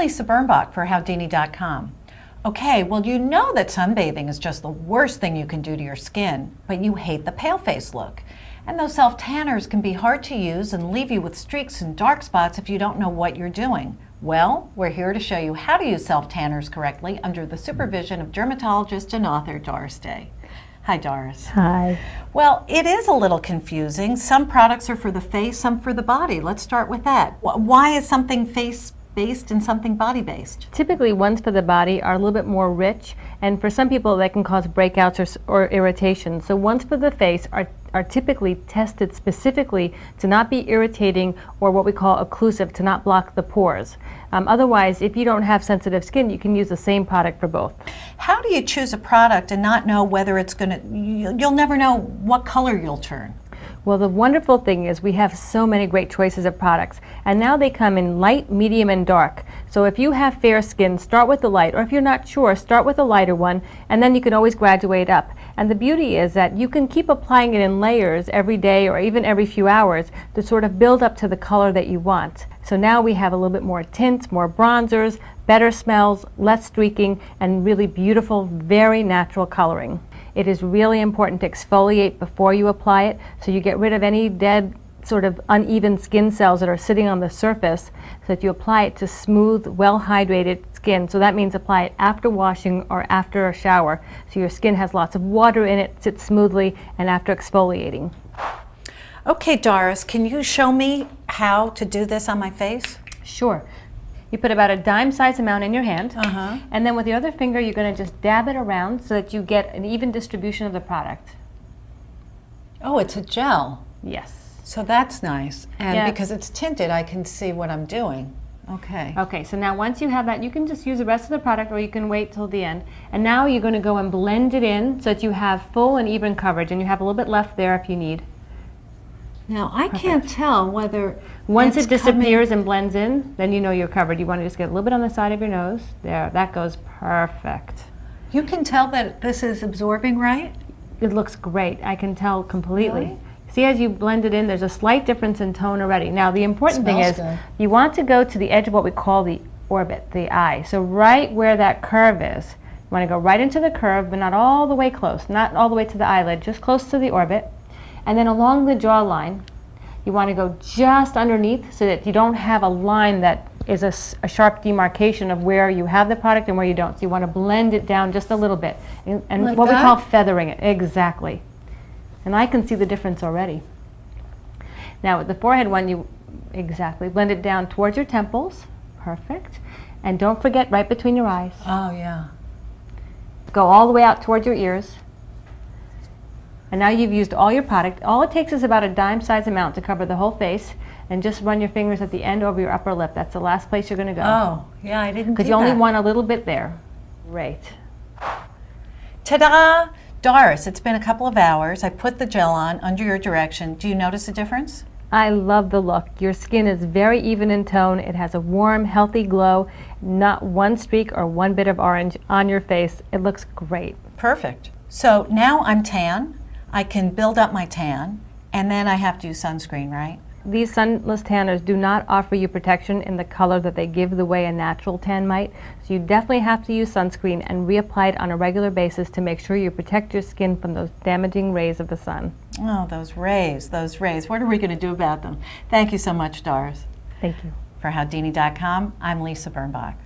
Lisa Birnbach for Howdini.com. Okay, well, you know that sunbathing is just the worst thing you can do to your skin, but you hate the pale face look. And those self tanners can be hard to use and leave you with streaks and dark spots if you don't know what you're doing. Well, we're here to show you how to use self tanners correctly under the supervision of dermatologist and author Doris Day. Hi, Doris. Hi. Well, it is a little confusing. Some products are for the face, some for the body. Let's start with that. Why is something face based and something body based? Typically, ones for the body are a little bit more rich, and for some people, that can cause breakouts or, or irritation. So, ones for the face are are typically tested specifically to not be irritating or what we call occlusive, to not block the pores. Um, otherwise, if you don't have sensitive skin, you can use the same product for both. How do you choose a product and not know whether it's going to, you'll never know what color you'll turn? Well, the wonderful thing is we have so many great choices of products, and now they come in light, medium, and dark. So if you have fair skin, start with the light, or if you're not sure, start with a lighter one, and then you can always graduate up. And the beauty is that you can keep applying it in layers every day or even every few hours to sort of build up to the color that you want. So now we have a little bit more tints, more bronzers, better smells, less streaking, and really beautiful, very natural coloring. It is really important to exfoliate before you apply it so you get rid of any dead sort of uneven skin cells that are sitting on the surface so that you apply it to smooth, well hydrated skin. So that means apply it after washing or after a shower so your skin has lots of water in it, sits smoothly, and after exfoliating. Okay, Doris, can you show me how to do this on my face? Sure. You put about a dime size amount in your hand, Uh-huh. and then with the other finger, you're going to just dab it around so that you get an even distribution of the product. Oh, it's a gel. Yes. So that's nice. And Yeah. because it's tinted, I can see what I'm doing. Okay. Okay, so now once you have that, you can just use the rest of the product or you can wait till the end. And now you're going to go and blend it in so that you have full and even coverage, and you have a little bit left there if you need. Now, I can't tell whether Once it disappears and blends in, then you know you're covered. You want to just get a little bit on the side of your nose. There, that goes perfect. You can tell that this is absorbing, right? It looks great. I can tell completely. Really? See, as you blend it in, there's a slight difference in tone already. Now, the important thing is good. you want to go to the edge of what we call the orbit, the eye. So right where that curve is, you want to go right into the curve, but not all the way close, not all the way to the eyelid, just close to the orbit. And then along the jawline, you want to go just underneath so that you don't have a line that is a sharp demarcation of where you have the product and where you don't. So you want to blend it down just a little bit. And, and Like what we call feathering it. Exactly. And I can see the difference already. Now with the forehead one, you exactly blend it down towards your temples. Perfect. And don't forget right between your eyes. Oh, yeah. Go all the way out towards your ears. And now you've used all your product. All it takes is about a dime size amount to cover the whole face. And just run your fingers at the end over your upper lip. That's the last place you're going to go. Oh, yeah, I didn't Because you only that. want a little bit there. Right. Ta-da! Doris, it's been a couple of hours. I put the gel on under your direction. Do you notice a difference? I love the look. Your skin is very even in tone. It has a warm, healthy glow, not one streak or one bit of orange on your face. It looks great. Perfect. So now I'm tan. I can build up my tan, and then I have to use sunscreen, right? These sunless tanners do not offer you protection in the color that they give the way a natural tan might. So you definitely have to use sunscreen and reapply it on a regular basis to make sure you protect your skin from those damaging rays of the sun. Oh, those rays, those rays. What are we going to do about them? Thank you so much, Doris. Thank you. For Howdini.com, I'm Lisa Birnbach.